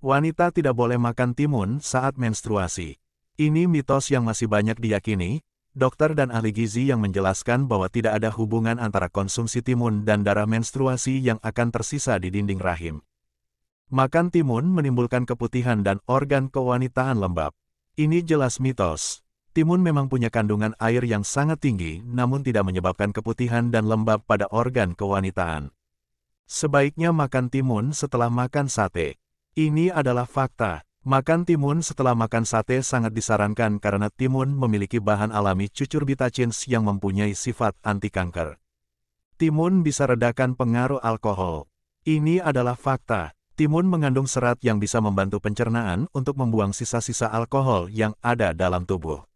Wanita tidak boleh makan timun saat menstruasi. Ini mitos yang masih banyak diyakini, dokter dan ahli gizi yang menjelaskan bahwa tidak ada hubungan antara konsumsi timun dan darah menstruasi yang akan tersisa di dinding rahim. Makan timun menimbulkan keputihan dan organ kewanitaan lembab. Ini jelas mitos. Timun memang punya kandungan air yang sangat tinggi, namun tidak menyebabkan keputihan dan lembab pada organ kewanitaan. Sebaiknya makan timun setelah makan sate. Ini adalah fakta. Makan timun setelah makan sate sangat disarankan karena timun memiliki bahan alami cucur bitachins yang mempunyai sifat anti kanker. Timun bisa redakan pengaruh alkohol. Ini adalah fakta. Timun mengandung serat yang bisa membantu pencernaan untuk membuang sisa-sisa alkohol yang ada dalam tubuh.